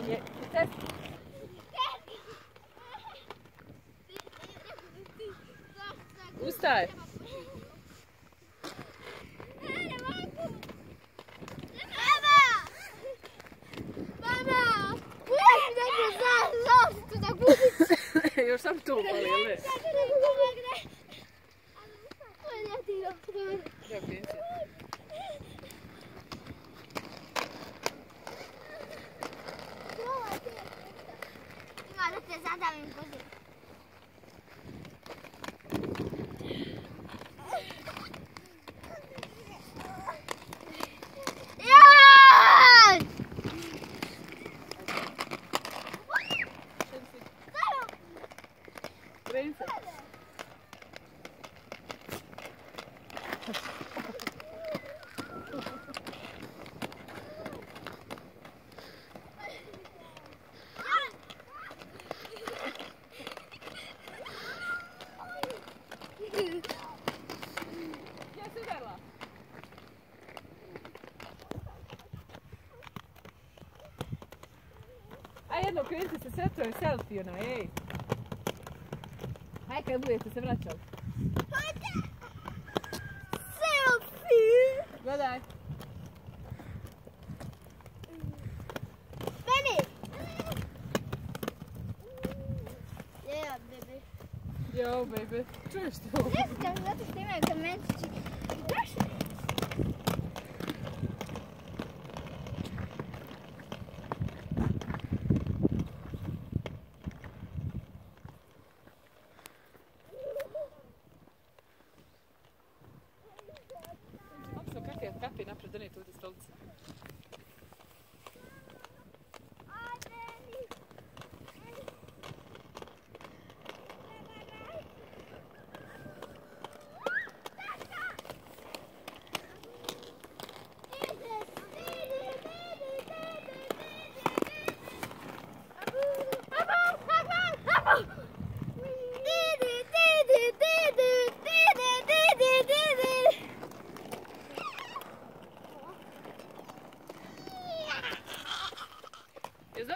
kamenje. u cesti. Ustaj. Još sam to boli, Da te zadavim kozi. Jaj! Krenci. Gdje si udarila? A jedno, krenite se, sve to je selfie ona, ej. Hajde kad budete se vraćali. Selfie! Gledaj. Jo, baby. Čuješ to? Ne znam, zato što imaju kamenčići. Baš Opso, kakve, kakve napred donijeti ovdje stolice?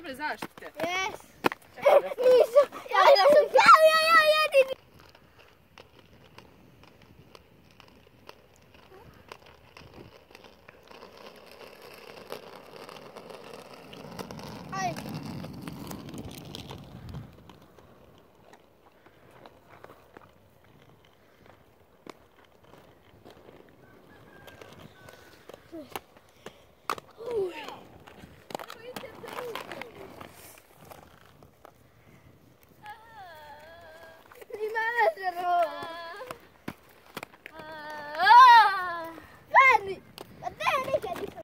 dobre zaštite. Jes. Nisam, ja